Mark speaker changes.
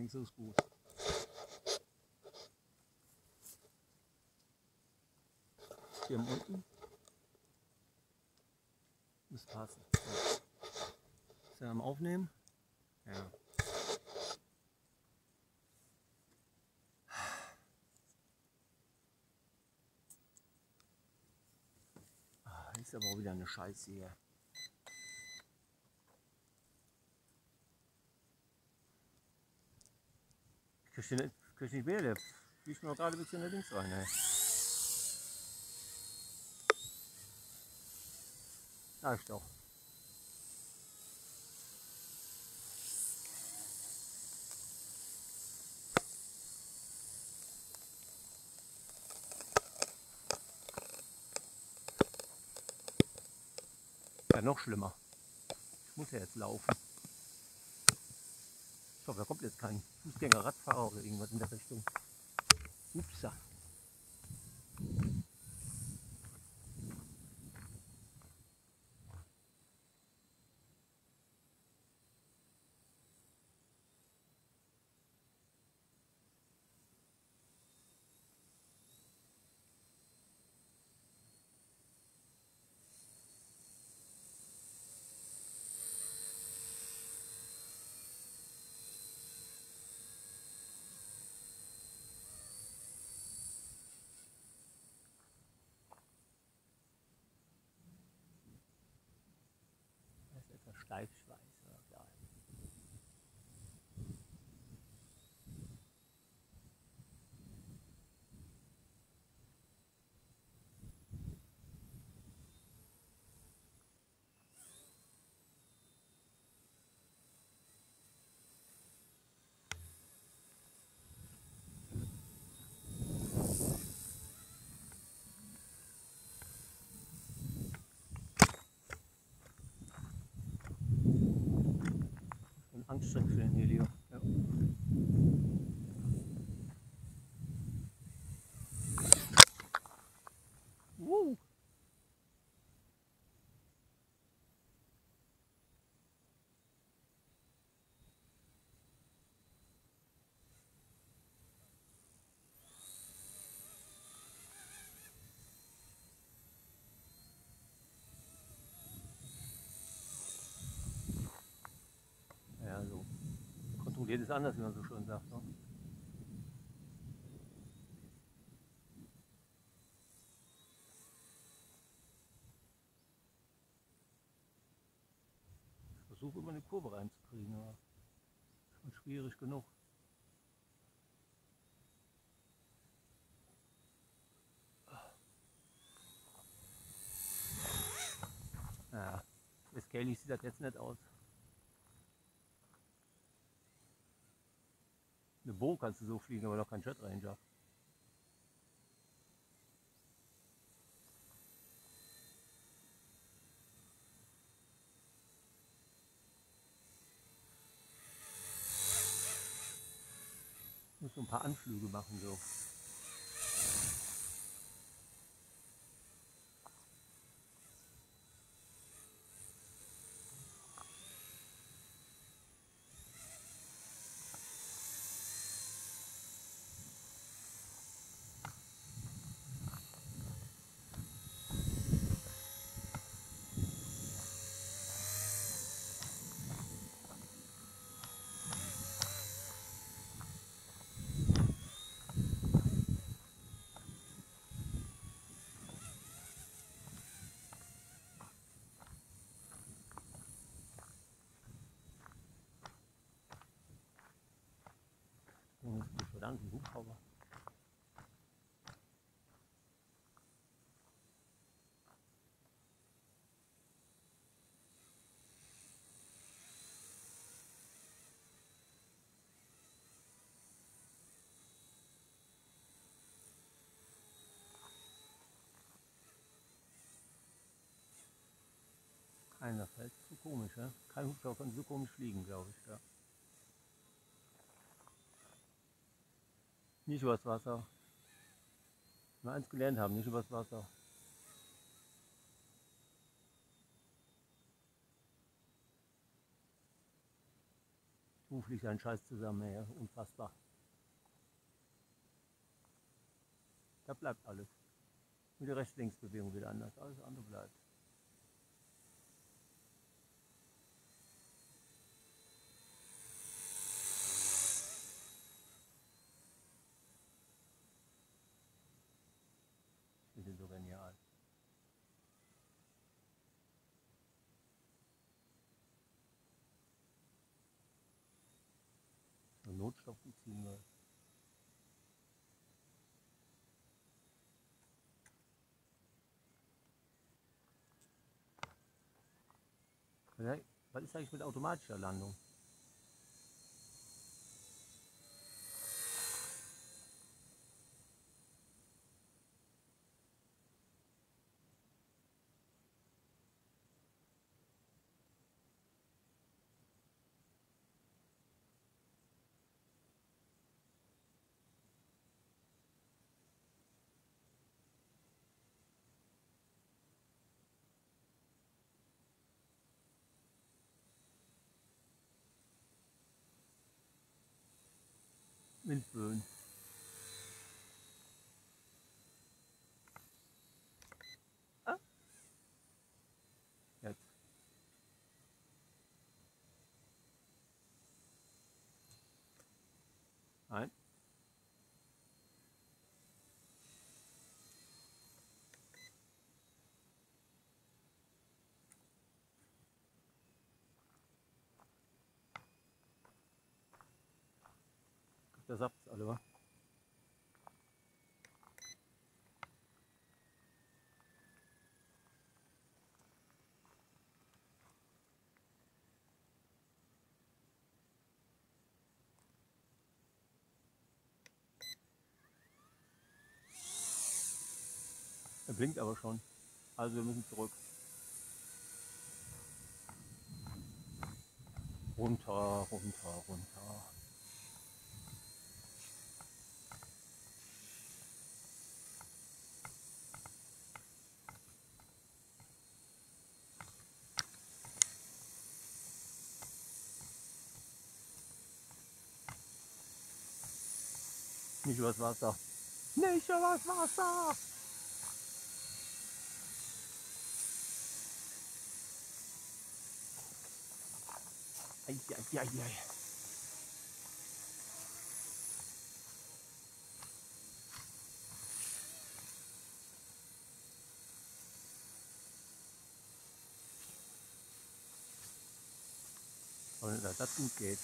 Speaker 1: denke, so ist gut. Schirm unten. Muss passen. Ist er am Aufnehmen? Ja. Ah, Ist aber auch wieder eine Scheiße hier. Kriegst du nicht, kriegst nicht Bälle? Fliegt mir gerade ein bisschen nach links rein, ey. Sag ich doch. Ja, noch schlimmer. Ich muss ja jetzt laufen. Ich hoffe, da kommt jetzt kein Fußgänger, Radfahrer oder irgendwas in der Richtung. Upsa. Das ist etwas steifschweiß, aber klar. Und anstrengend für den Helio. Ja. Woo. Ja, so. Ist anders, wie man so schön sagt. Ne? Ich versuche immer eine Kurve reinzukriegen, aber ist schon schwierig genug. Ja, für Scaly sieht das jetzt nicht aus. Bo kannst du so fliegen, aber noch kein Jet Ranger. Muss so ein paar Anflüge machen so. Und es gibt verdammt einen Hubschrauber. Keiner fällt so komisch, ja? Kein Hubschrauber kann so komisch fliegen, glaube ich, ja. Nicht übers Wasser. Nur eins gelernt haben, nicht übers Wasser. Du beruflich einen Scheiß zusammen, ey. unfassbar. Da bleibt alles. Und die Rechts-Links-Bewegung wird anders, alles andere bleibt. Ich finde den so genial. So Notstoff ziehen wir. Vielleicht- Was ist eigentlich mit automatischer Landung? Windböen. Ah. Jetzt. Der Saft alle, wa? Er blinkt aber schon. Also wir müssen zurück. Runter, runter, runter. Nicht übers Wasser. Nicht übers Wasser! Eieiei. Und dass das gut geht.